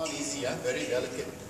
not easy, huh? very delicate.